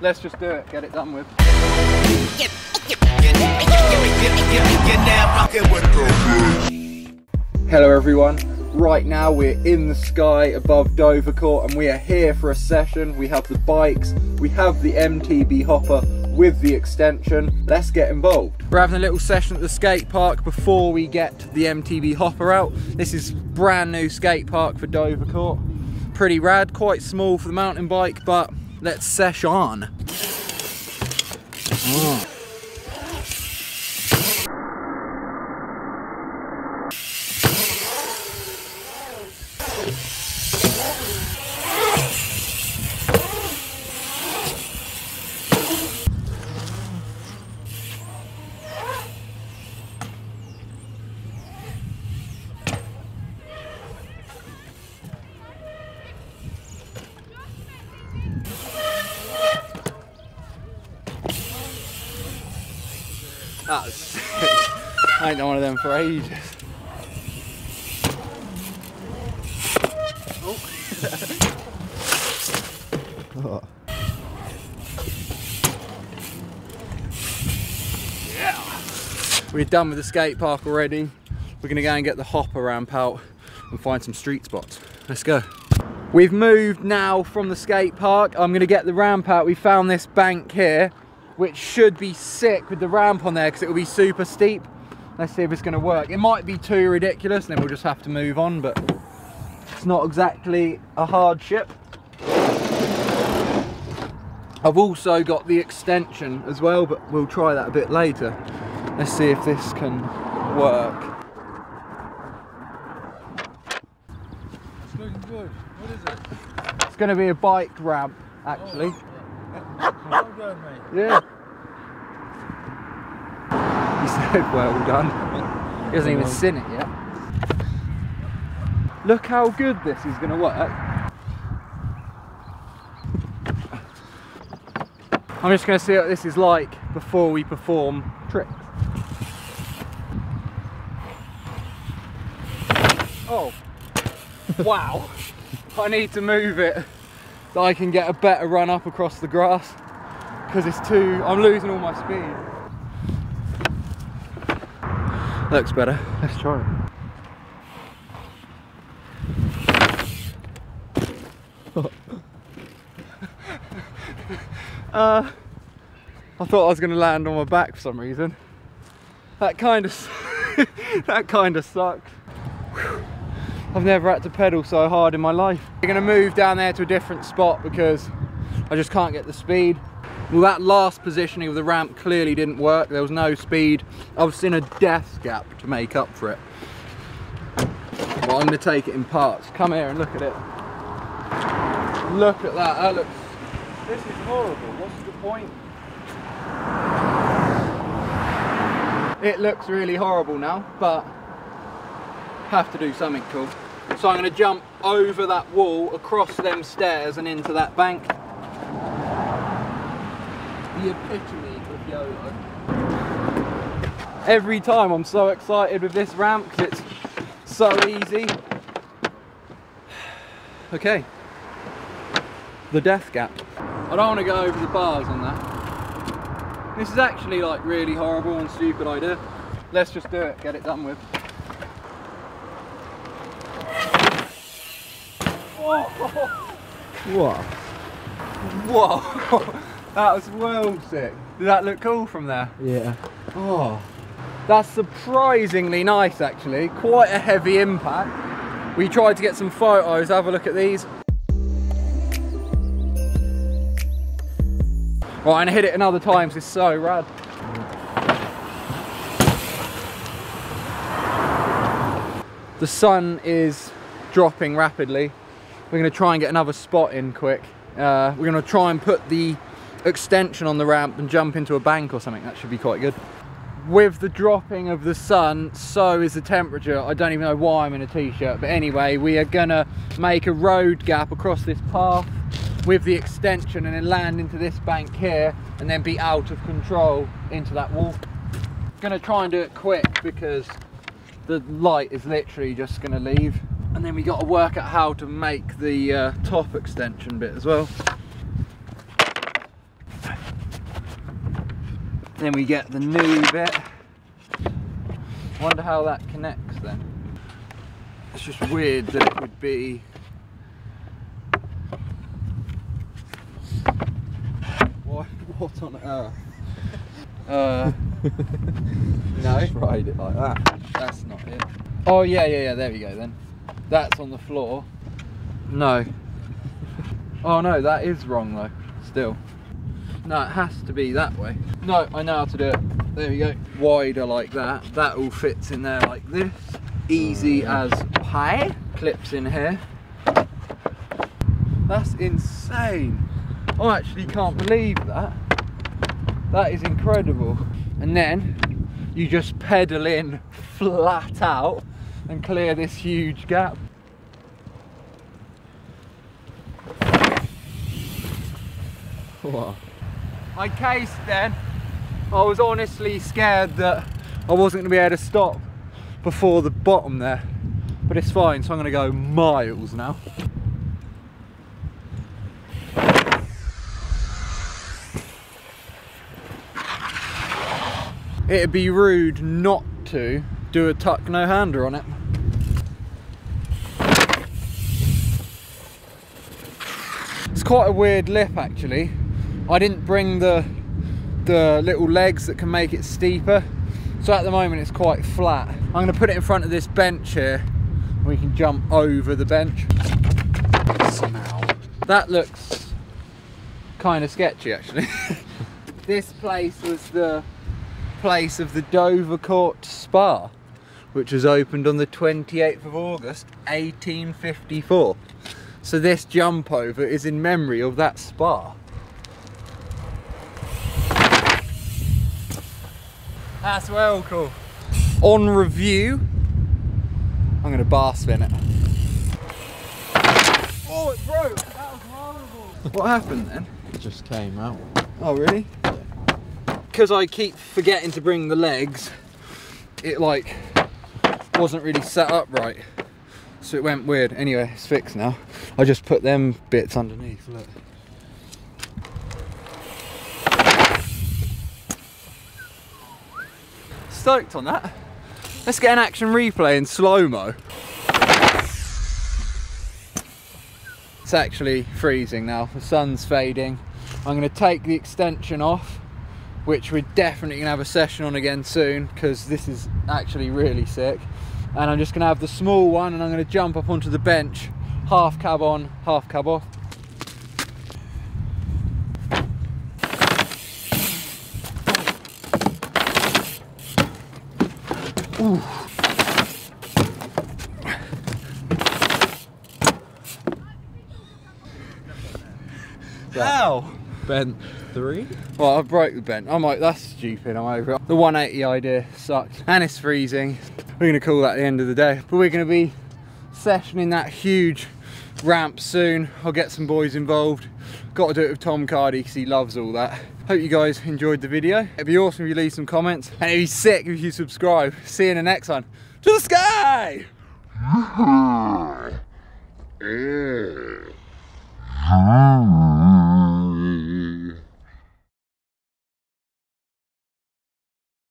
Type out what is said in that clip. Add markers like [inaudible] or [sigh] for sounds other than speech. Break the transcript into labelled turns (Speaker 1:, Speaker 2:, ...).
Speaker 1: let's just do it, get it done with. Hello everyone, right now we're in the sky above Dovercourt and we are here for a session. We have the bikes, we have the MTB hopper with the extension. Let's get involved. We're having a little session at the skate park before we get the MTB hopper out. This is brand new skate park for Dovercourt. Pretty rad, quite small for the mountain bike, but let's sesh on. [laughs] Oh, Sick. I ain't done one of them for ages. Oh. yeah. We're done with the skate park already. We're gonna go and get the hopper ramp out and find some street spots. Let's go. We've moved now from the skate park. I'm gonna get the ramp out. We found this bank here which should be sick with the ramp on there because it will be super steep. Let's see if it's going to work. It might be too ridiculous and then we'll just have to move on, but it's not exactly a hardship. I've also got the extension as well, but we'll try that a bit later. Let's see if this can work.
Speaker 2: It's looking good. What is it?
Speaker 1: It's going to be a bike ramp, actually.
Speaker 2: Mate.
Speaker 1: Yeah. [laughs] He said, well done. He hasn't even seen it yet. Look how good this is going to work. I'm just going to see what this is like before we perform tricks. Oh, [laughs] wow. I need to move it so I can get a better run up across the grass because it's too, I'm losing all my speed. Looks better. Let's try it. [laughs] uh, I thought I was going to land on my back for some reason. That kind of, [laughs] that kind of sucks. I've never had to pedal so hard in my life. We're going to move down there to a different spot because I just can't get the speed. Well, that last positioning of the ramp clearly didn't work. There was no speed. I was in a death gap to make up for it. Well, I'm going to take it in parts. Come here and look at it. Look at that. That looks... This is horrible. What's the point? It looks really horrible now, but have to do something cool. So I'm going to jump over that wall, across them stairs and into that bank the epitome of YOLO. Every time I'm so excited with this ramp because it's so easy. [sighs] Okay. The death gap. I don't want to go over the bars on that. This is actually like really horrible and stupid idea. Let's just do it, get it done with.
Speaker 2: What?
Speaker 1: Whoa! [laughs] That was well sick. Did that look cool from there?
Speaker 2: Yeah.
Speaker 1: Oh, that's surprisingly nice actually. Quite a heavy impact. We tried to get some photos, have a look at these. Right, and I hit it another time, it's so rad. The sun is dropping rapidly. We're gonna try and get another spot in quick. Uh, we're gonna try and put the extension on the ramp and jump into a bank or something. That should be quite good. With the dropping of the sun, so is the temperature. I don't even know why I'm in a t-shirt, but anyway, we are gonna make a road gap across this path with the extension and then land into this bank here and then be out of control into that wall. Gonna try and do it quick because the light is literally just gonna leave. And then we got to work out how to make the uh, top extension bit as well. Then we get the new bit. Wonder how that connects then. It's just weird that it would be What, what on earth? [laughs] Uh, [laughs] no.
Speaker 2: Just ride it like that.
Speaker 1: That's not it. Oh yeah, yeah, yeah. There we go then. That's on the floor. No. [laughs] Oh no, that is wrong though. Still. No, it has to be that way. No, I know how to do it. There we go. Wider like that. That all fits in there like this. Easy mm. as pie. Clips in here. That's insane. I actually can't believe that. That is incredible. And then you just pedal in flat out and clear this huge gap.
Speaker 2: Wow.
Speaker 1: My case then, I was honestly scared that I wasn't going to be able to stop before the bottom there. But it's fine, so I'm going to go miles now. It'd be rude not to do a tuck no hander on it. It's quite a weird lip actually. I didn't bring the the little legs that can make it steeper. So at the moment it's quite flat. I'm gonna put it in front of this bench here. and We can jump over the bench.
Speaker 2: Smell.
Speaker 1: That looks kind of sketchy actually. [laughs] this place was the place of the Dovercourt Spa, which was opened on the 28th of August, 1854. So this jump over is in memory of that spa. That's well cool. On review, I'm gonna bar spin it. Oh, it broke. That was horrible. What happened then?
Speaker 2: It just came out.
Speaker 1: Oh, really? Because I keep forgetting to bring the legs, it like wasn't really set up right. So it went weird. Anyway, it's fixed now. I just put them bits underneath, look. Stoked on that. Let's get an action replay in slow-mo. It's actually freezing now. The sun's fading. I'm going to take the extension off, which we're definitely to have a session on again soon because this is actually really sick. And I'm just going to have the small one and I'm going to jump up onto the bench, half cab on, half cab off. Ooh. Ow!
Speaker 2: Bent three.
Speaker 1: Well, I broke the bent. I'm like, that's stupid. I'm over it. The 180 idea sucked. And it's freezing. We're going to call that the end of the day. But we're going to be sessioning that huge ramp soon. I'll get some boys involved. Got to do it with Tom Cardy because he loves all that. Hope you guys enjoyed the video. It'd be awesome if you leave some comments. And it'd be sick if you subscribe. See you in the next one. To the sky! [laughs]